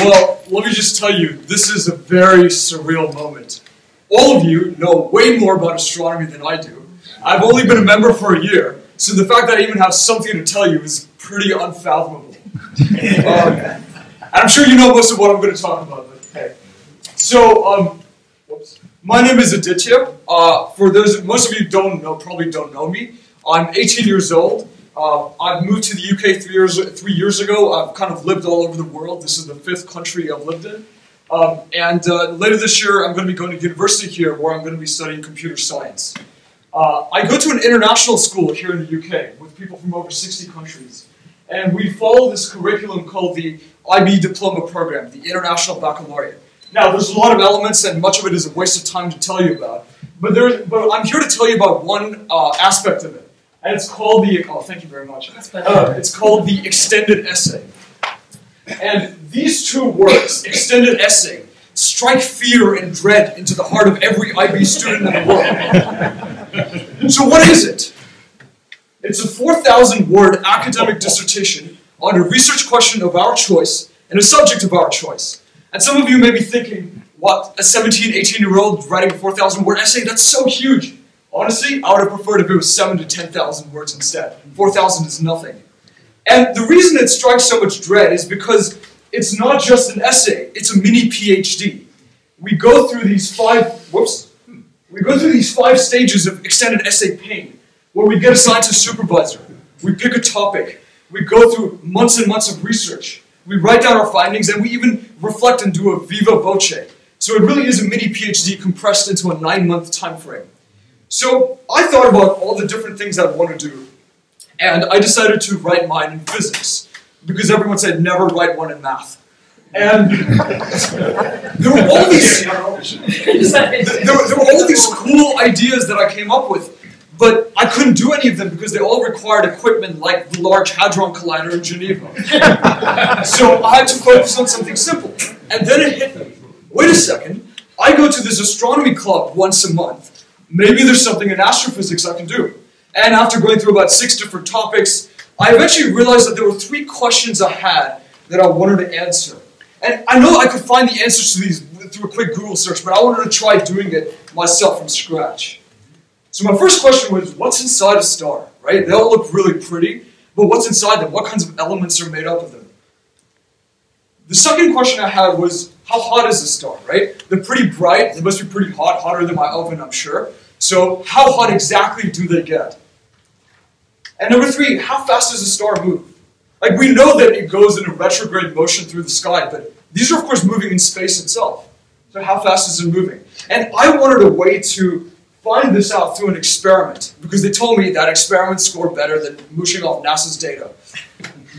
Well, let me just tell you, this is a very surreal moment. All of you know way more about astronomy than I do. I've only been a member for a year, so the fact that I even have something to tell you is pretty unfathomable. um, I'm sure you know most of what I'm going to talk about, but hey. So, um, whoops. my name is Aditya. Uh, for those, most of you don't know, probably don't know me. I'm 18 years old. Uh, I've moved to the UK three years, three years ago. I've kind of lived all over the world. This is the fifth country I've lived in. Um, and uh, later this year, I'm going to be going to university here where I'm going to be studying computer science. Uh, I go to an international school here in the UK with people from over 60 countries. And we follow this curriculum called the IB Diploma Program, the International Baccalaureate. Now, there's a lot of elements, and much of it is a waste of time to tell you about. But, there, but I'm here to tell you about one uh, aspect of it and it's called the, oh, thank you very much. Uh, it's called the extended essay. And these two words, extended essay, strike fear and dread into the heart of every IB student in the world. so what is it? It's a 4,000 word academic dissertation on a research question of our choice and a subject of our choice. And some of you may be thinking, what, a 17, 18 year old writing a 4,000 word essay? That's so huge. Honestly, I would have preferred if it was 7 to 10,000 words instead. 4,000 is nothing. And the reason it strikes so much dread is because it's not just an essay, it's a mini PhD. We go through these five, whoops, hmm, we go through these five stages of extended essay pain, where we get assigned to supervisor, we pick a topic, we go through months and months of research, we write down our findings, and we even reflect and do a viva voce. So it really is a mini PhD compressed into a nine-month time frame. So I thought about all the different things I'd want to do, and I decided to write mine in physics, because everyone said never write one in math. And there were all these there, there were all these cool ideas that I came up with, but I couldn't do any of them because they all required equipment like the Large Hadron Collider in Geneva. so I had to focus on something simple. And then it hit me. Wait a second. I go to this astronomy club once a month maybe there's something in astrophysics I can do. And after going through about six different topics, I eventually realized that there were three questions I had that I wanted to answer. And I know I could find the answers to these through a quick Google search, but I wanted to try doing it myself from scratch. So my first question was, what's inside a star, right? They all look really pretty, but what's inside them? What kinds of elements are made up of them? The second question I had was, how hot is a star, right? They're pretty bright, they must be pretty hot, hotter than my oven, I'm sure. So how hot exactly do they get? And number three, how fast does a star move? Like we know that it goes in a retrograde motion through the sky, but these are of course moving in space itself. So how fast is it moving? And I wanted a way to find this out through an experiment because they told me that experiments score better than mooshing off NASA's data.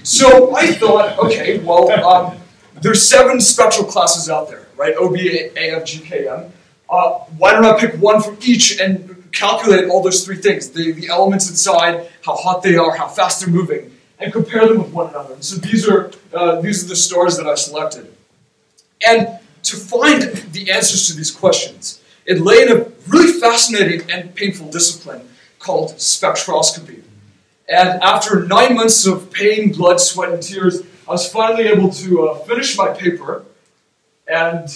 So I thought, okay, well, um, there's seven spectral classes out there, right? OB, AF, GKM. Uh, why don't I pick one from each and calculate all those three things, the, the elements inside, how hot they are, how fast they're moving, and compare them with one another. And so these are, uh, these are the stars that I selected. And to find the answers to these questions, it lay in a really fascinating and painful discipline called spectroscopy. And after nine months of pain, blood, sweat, and tears, I was finally able to uh, finish my paper, and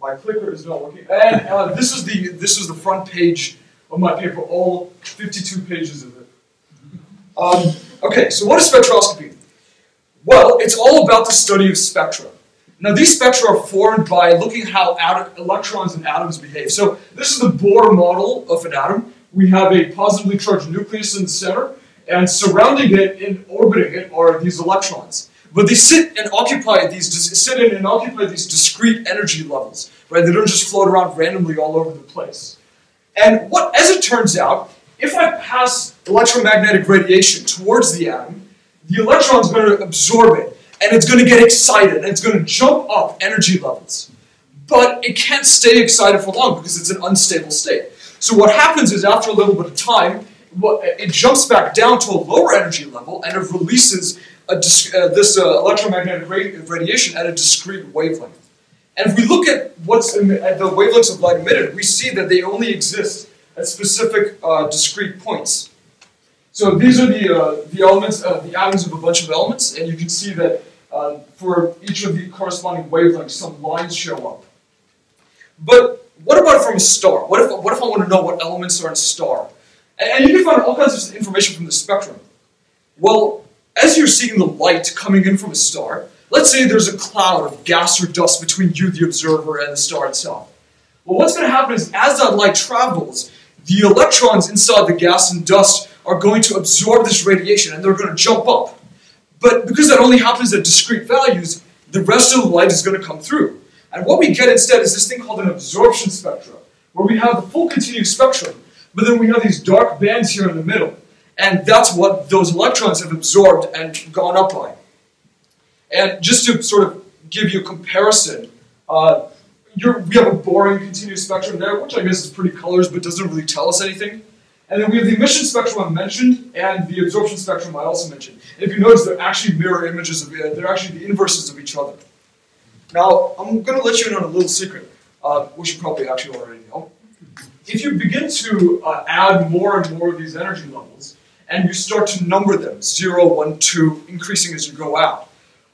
my clicker is not working. And uh, this is the this is the front page of my paper, all 52 pages of it. Um, okay, so what is spectroscopy? Well, it's all about the study of spectra. Now, these spectra are formed by looking how electrons and atoms behave. So, this is the Bohr model of an atom. We have a positively charged nucleus in the center, and surrounding it and orbiting it are these electrons. But they sit and occupy these sit in and occupy these discrete energy levels, right? They don't just float around randomly all over the place. And what, as it turns out, if I pass electromagnetic radiation towards the atom, the electron is going to absorb it, and it's going to get excited, and it's going to jump up energy levels. But it can't stay excited for long because it's an unstable state. So what happens is after a little bit of time, it jumps back down to a lower energy level and it releases uh, this uh, electromagnetic radiation at a discrete wavelength. And if we look at what's at the wavelengths of light emitted, we see that they only exist at specific uh, discrete points. So these are the, uh, the elements, uh, the atoms of a bunch of elements, and you can see that uh, for each of the corresponding wavelengths, some lines show up. But what about from a star? What if, what if I want to know what elements are in a star? And, and you can find all kinds of information from the spectrum. Well, as you're seeing the light coming in from a star, let's say there's a cloud of gas or dust between you, the observer, and the star itself. Well, what's going to happen is as that light travels, the electrons inside the gas and dust are going to absorb this radiation and they're going to jump up. But because that only happens at discrete values, the rest of the light is going to come through. And what we get instead is this thing called an absorption spectrum, where we have the full continuous spectrum, but then we have these dark bands here in the middle. And that's what those electrons have absorbed and gone up by. And just to sort of give you a comparison, uh, we have a boring continuous spectrum there, which I guess is pretty colors, but doesn't really tell us anything. And then we have the emission spectrum I mentioned, and the absorption spectrum I also mentioned. And if you notice, they're actually mirror images of, uh, they're actually the inverses of each other. Now, I'm going to let you in on a little secret, uh, which you probably actually already know. If you begin to uh, add more and more of these energy levels, and you start to number them, 0, 1, 2, increasing as you go out,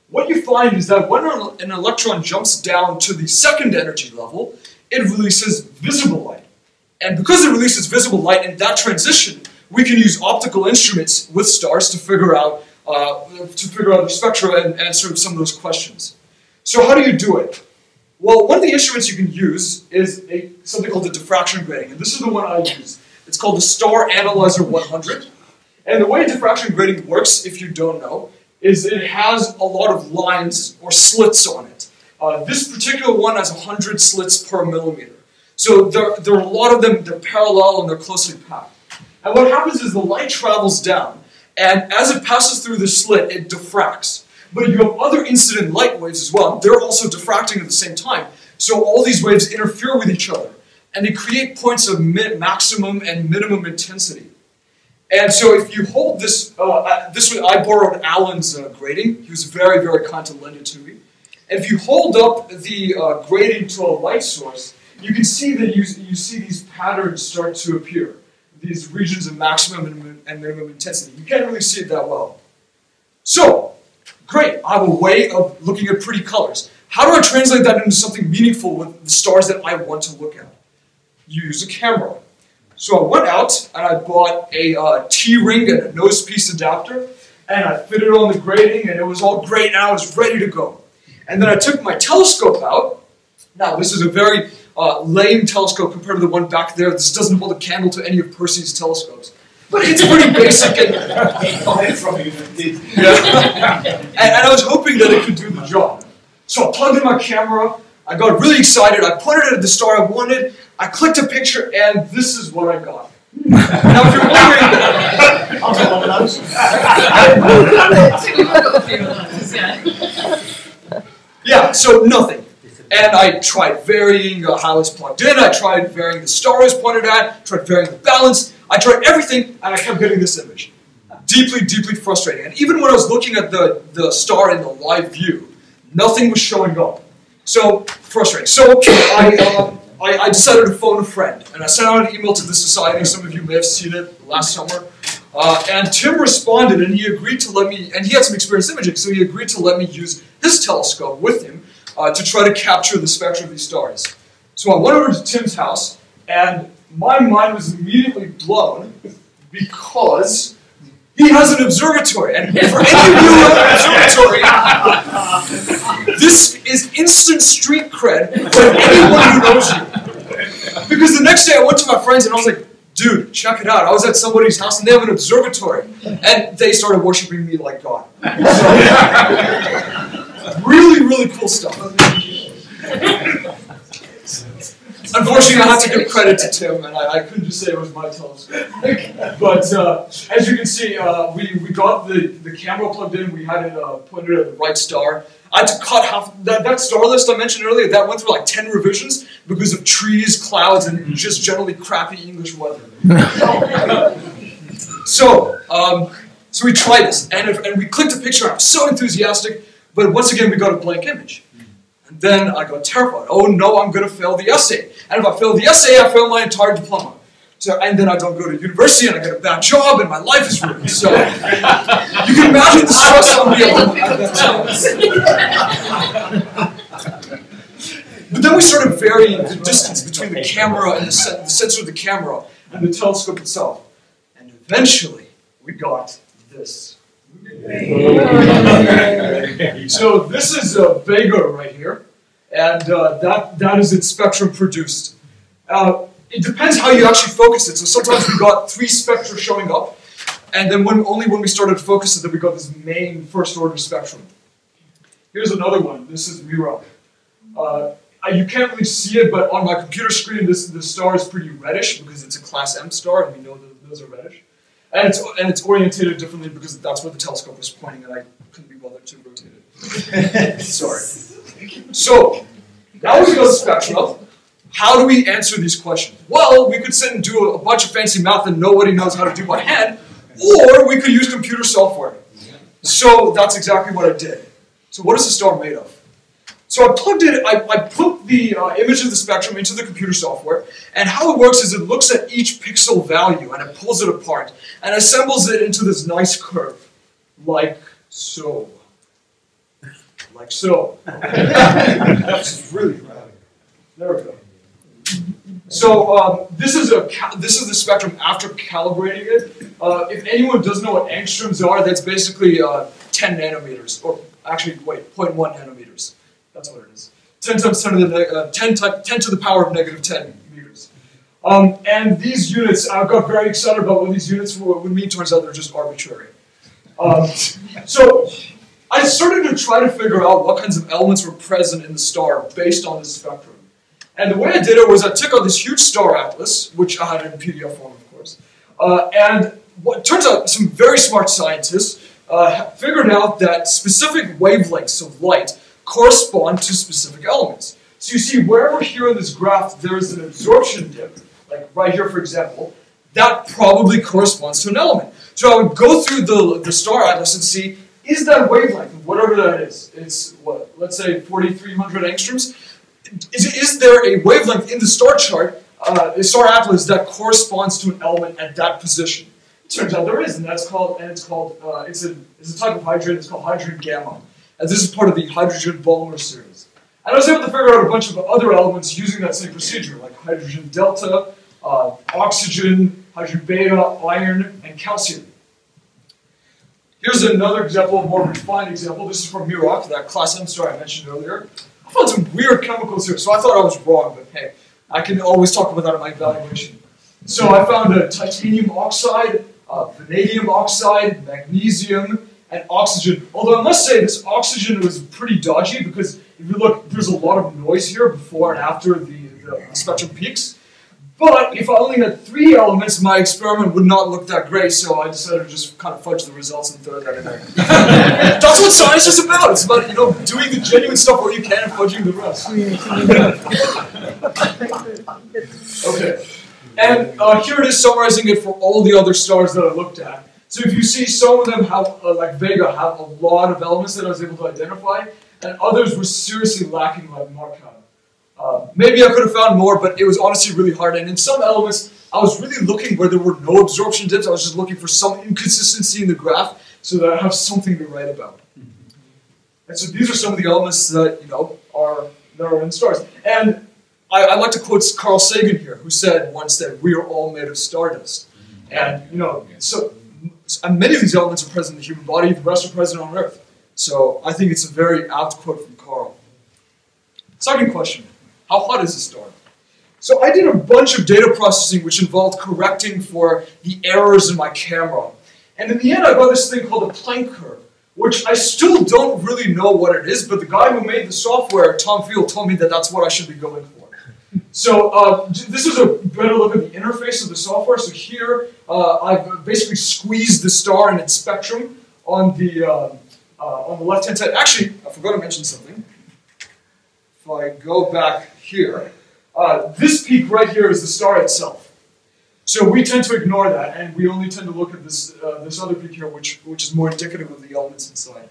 what you find is that when an electron jumps down to the second energy level, it releases visible light. And because it releases visible light in that transition, we can use optical instruments with stars to figure out uh, to figure out the spectra and answer some of those questions. So how do you do it? Well, one of the instruments you can use is a, something called the diffraction grating, and this is the one I use. It's called the Star Analyzer 100. And the way diffraction grating works, if you don't know, is it has a lot of lines or slits on it. Uh, this particular one has 100 slits per millimeter. So there, there are a lot of them, they're parallel and they're closely packed. And what happens is the light travels down, and as it passes through the slit, it diffracts. But you have other incident light waves as well. They're also diffracting at the same time. So all these waves interfere with each other, and they create points of maximum and minimum intensity. And so if you hold this, uh, this was, I borrowed Alan's uh, grating. He was very, very kind to lend it to me. And if you hold up the uh, grating to a light source, you can see that you, you see these patterns start to appear, these regions of maximum and minimum intensity. You can't really see it that well. So, great, I have a way of looking at pretty colors. How do I translate that into something meaningful with the stars that I want to look at? You use a camera. So I went out and I bought a uh, T-ring and a nose piece adapter, and I fitted it on the grating, and it was all great, and I was ready to go. And then I took my telescope out. Now, this is a very uh, lame telescope compared to the one back there. This doesn't hold a candle to any of Percy's telescopes. But it's pretty basic. And, yeah. and, and I was hoping that it could do the job. So I plugged in my camera. I got really excited. I pointed it at the star I wanted. I clicked a picture, and this is what I got. now, if you're wondering, I'll take one of those. yeah, so nothing. And I tried varying uh, how it's plugged in, I tried varying the star is pointed at, tried varying the balance, I tried everything, and I kept getting this image. Deeply, deeply frustrating. And even when I was looking at the, the star in the live view, nothing was showing up. So, frustrating. So, I, um, I, I, decided to phone a friend, and I sent out an email to the society. Some of you may have seen it last summer. Uh, and Tim responded, and he agreed to let me, and he had some experience imaging, so he agreed to let me use his telescope with him uh, to try to capture the spectrum of these stars. So I went over to Tim's house, and my mind was immediately blown because he has an observatory. And for any of you who have an observatory, this is instant street cred for anyone who knows you. Because the next day I went to my friends and I was like, dude, check it out. I was at somebody's house and they have an observatory. And they started worshiping me like God. So, really, really cool stuff. Unfortunately, I have to give credit to Tim, and I, I couldn't just say it was my telescope. But uh, as you can see, uh, we, we got the, the camera plugged in, we had it uh, pointed at the right star. I had to cut half, that, that star list I mentioned earlier, that went through like 10 revisions because of trees, clouds, and just generally crappy English weather. so, um, so we tried this, and, if, and we clicked a picture, and I was so enthusiastic, but once again, we got a blank image. And then I got terrified. Oh no, I'm going to fail the essay. And if I fail the essay, I fail my entire diploma. So, and then I don't go to university and I get a bad job and my life is ruined. So you can imagine the stress on me at that time. But then we started varying the distance between the camera and the, se the sensor of the camera and the telescope itself. And eventually, we got this. so this is a Vega right here, and uh, that, that is its spectrum produced. Uh, it depends how you actually focus it. So sometimes we got three spectra showing up, and then when, only when we started focusing focus that we got this main first order spectrum. Here's another one. This is Mira. Uh, you can't really see it, but on my computer screen, this the star is pretty reddish because it's a class M star, and we know that those are reddish. And it's and it's orientated differently because that's where the telescope was pointing, and I couldn't be bothered to rotate it. Sorry. So now we go to spectra. How do we answer these questions? Well, we could sit and do a, a bunch of fancy math that nobody knows how to do by hand, or we could use computer software. So that's exactly what I did. So what is the star made of? So I plugged it, I, I put the uh, image of the spectrum into the computer software, and how it works is it looks at each pixel value and it pulls it apart and assembles it into this nice curve, like so. Like so. That's really bad. There we go. So um, this is a this is the spectrum after calibrating it. Uh, if anyone doesn't know what angstroms are, that's basically uh, 10 nanometers, or actually wait, 0.1 nanometers. That's what it is. 10 times 10 to the, uh, 10, 10 to the power of negative 10 meters. Um, and these units, I got very excited about what these units would mean. Turns out they're just arbitrary. Um, so I started to try to figure out what kinds of elements were present in the star based on the spectrum. And the way I did it was I took out this huge star atlas, which I had in PDF form, of course, uh, and what turns out some very smart scientists uh, figured out that specific wavelengths of light correspond to specific elements. So you see, wherever here in this graph there is an absorption dip, like right here, for example, that probably corresponds to an element. So I would go through the, the star atlas and see, is that wavelength, whatever that is, it's what, let's say 4,300 angstroms, is, is there a wavelength in the star chart, uh, the star atlas, that corresponds to an element at that position? It turns out there is, and that's called, and it's called, uh, it's a, it's a type of hydrogen, it's called hydrogen gamma. And this is part of the hydrogen Balmer series. And I was able to figure out a bunch of other elements using that same procedure, like hydrogen delta, uh, oxygen, hydrogen beta, iron, and calcium. Here's another example, a more refined example. This is from Muroc, that class star I mentioned earlier. I found some weird chemicals here, so I thought I was wrong, but hey, I can always talk about that in my evaluation. So I found a titanium oxide, uh, vanadium oxide, magnesium, and oxygen. Although I must say this oxygen was pretty dodgy because if you look, there's a lot of noise here before and after the, the spectrum peaks. But if I only had three elements, my experiment would not look that great, so I decided to just kind of fudge the results and throw that in there. That's what science is about. It's about, you know, doing the genuine stuff where you can and fudging the rest. okay. And uh, here it is summarizing it for all the other stars that I looked at. So if you see some of them have, uh, like Vega, have a lot of elements that I was able to identify, and others were seriously lacking like Markab. Uh, maybe I could have found more, but it was honestly really hard. And in some elements, I was really looking where there were no absorption dips. I was just looking for some inconsistency in the graph so that I have something to write about. And so these are some of the elements that you know are that are in stars. And I, I like to quote Carl Sagan here, who said once that we are all made of stardust. And you know, so and many of these elements are present in the human body, the rest are present on Earth. So I think it's a very apt quote from Carl. Second question, how hot is a star? So I did a bunch of data processing which involved correcting for the errors in my camera. And in the end, I got this thing called a Planck curve, which I still don't really know what it is, but the guy who made the software, Tom Field, told me that that's what I should be going for. So uh, this is a better look at the interface of the software. So here, uh, I've basically squeezed the star and its spectrum on the uh, uh, on the left-hand side. Actually, I forgot to mention something. If I go back here, uh, this peak right here is the star itself. So we tend to ignore that, and we only tend to look at this uh, this other peak here, which which is more indicative of the elements inside.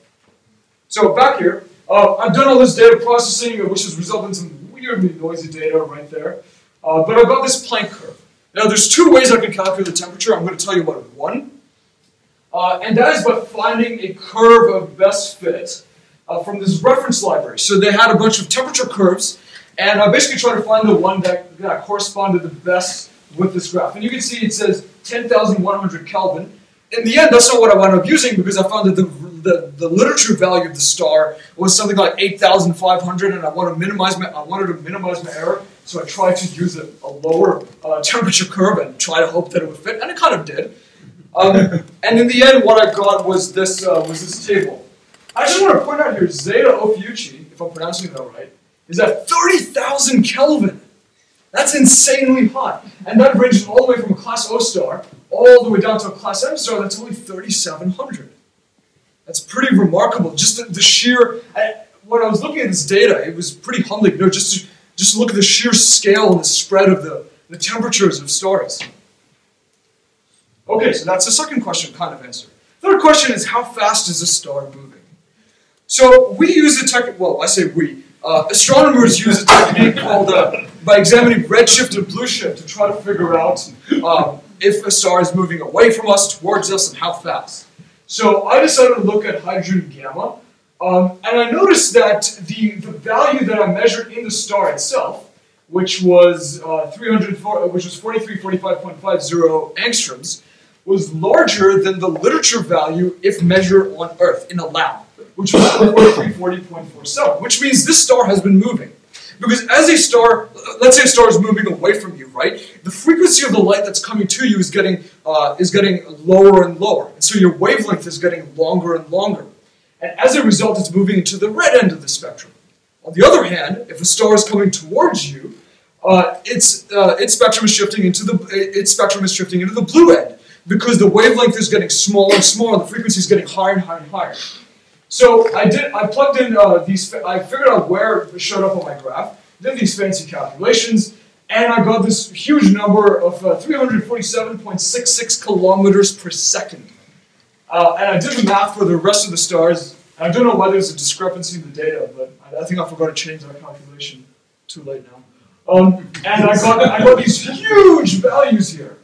So back here, I've done all this data processing, which has resulted in some weirdly noisy data right there. Uh, but I've got this Planck curve. Now, there's two ways I can calculate the temperature. I'm going to tell you about one. Uh, and that is by finding a curve of best fit uh, from this reference library. So they had a bunch of temperature curves, and I basically tried to find the one that, that corresponded the best with this graph. And you can see it says 10,100 Kelvin. In the end, that's not what I wound up using because I found that the, the, the literature value of the star was something like 8,500, and I want to minimize my I wanted to minimize my error. So I tried to use a, a lower uh, temperature curve and try to hope that it would fit, and it kind of did. Um, and in the end, what I got was this uh, was this table. I just want to point out here, Zeta Ophiuchi, if I'm pronouncing that right, is at 30,000 Kelvin. That's insanely hot. And that ranges all the way from a class O star all the way down to a class M star that's only 3,700. That's pretty remarkable. Just the, the sheer, I, when I was looking at this data, it was pretty humbling. Know, just just look at the sheer scale and the spread of the, the temperatures of stars. Okay, so that's the second question kind of answered. Third question is how fast is a star moving? So we use a tech, well, I say we, uh, astronomers use a technique called, uh, by examining redshift and blueshift to try to figure out um, if a star is moving away from us, towards us, and how fast. So I decided to look at hydrogen gamma, um, and I noticed that the, the value that I measured in the star itself, which was uh, 304, which was 4345.50 angstroms, was larger than the literature value if measured on Earth in a lab, which was 4340.47, which means this star has been moving. Because as a star, let's say a star is moving away from you, right? The frequency of the light that's coming to you is getting uh, is getting lower and lower, and so your wavelength is getting longer and longer. And as a result, it's moving into the red end of the spectrum. On the other hand, if a star is coming towards you, uh, its uh, its spectrum is shifting into the its spectrum is shifting into the blue end because the wavelength is getting smaller and smaller, the frequency is getting higher and higher and higher. So I did I plugged in uh, these I figured out where it showed up on my graph, did these fancy calculations, and I got this huge number of uh, 347.66 kilometers per second. Uh, and I did the math for the rest of the stars. And I don't know why there's a discrepancy in the data, but I, I think I forgot to change that calculation. Too late now. Um, and I got, I got these huge values here.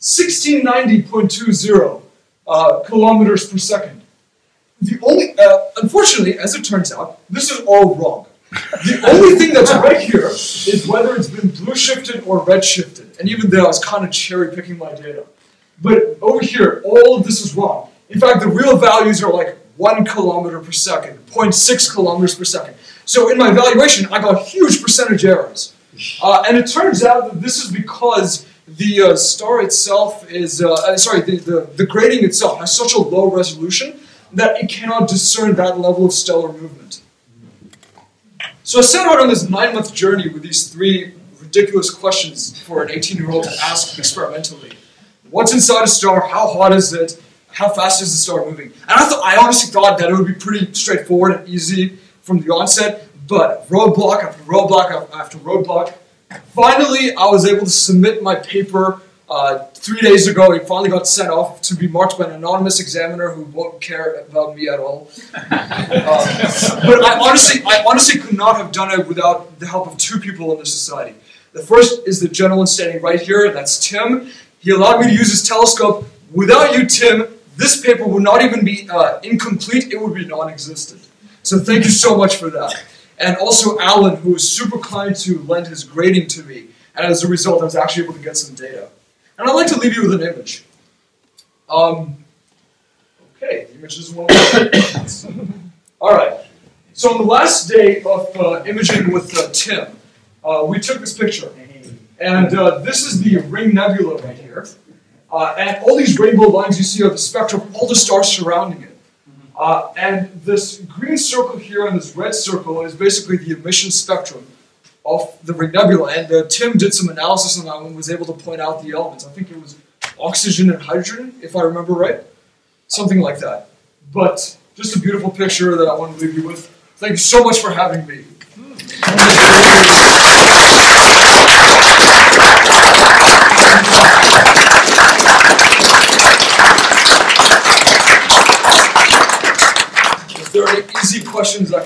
1690.20 uh, kilometers per second. The only, uh, unfortunately, as it turns out, this is all wrong. The only thing that's right here is whether it's been blue shifted or red shifted. And even there, I was kind of cherry picking my data. But over here, all of this is wrong. In fact, the real values are like 1 kilometer per second, 0.6 kilometers per second. So in my evaluation, I got huge percentage errors. Uh, and it turns out that this is because the uh, star itself is, uh, uh, sorry, the, the, the grating itself has such a low resolution that it cannot discern that level of stellar movement. So I set out on this nine-month journey with these three ridiculous questions for an 18-year-old to ask experimentally. What's inside a star? How hot is it? how fast is the star moving? And I thought, I honestly thought that it would be pretty straightforward and easy from the onset, but roadblock after roadblock after roadblock. Finally, I was able to submit my paper uh, three days ago. he finally got sent off to be marked by an anonymous examiner who won't care about me at all. uh, but I honestly, I honestly could not have done it without the help of two people in the society. The first is the gentleman standing right here, that's Tim. He allowed me to use his telescope. Without you, Tim, this paper would not even be uh, incomplete, it would be non-existent. So thank you so much for that. And also Alan, who was super kind to lend his grating to me, and as a result, I was actually able to get some data. And I'd like to leave you with an image. Um, okay, the image is one of All right. So on the last day of uh, imaging with uh, Tim, uh, we took this picture. And uh, this is the Ring Nebula right here. Uh, and all these rainbow lines you see are the spectrum of all the stars surrounding it. Uh, and this green circle here and this red circle is basically the emission spectrum of the Ring Nebula. And uh, Tim did some analysis on that and was able to point out the elements. I think it was oxygen and hydrogen, if I remember right. Something like that. But just a beautiful picture that I want to leave you with. Thank you so much for having me. there are easy questions I